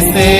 ese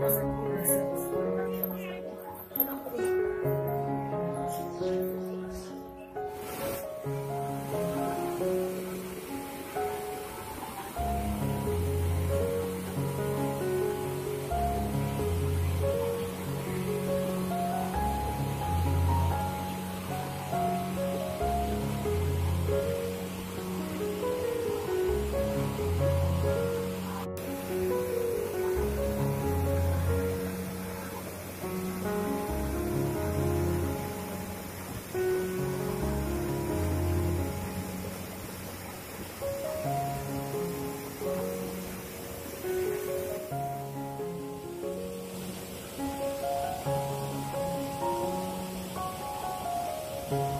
Thank you. Bye.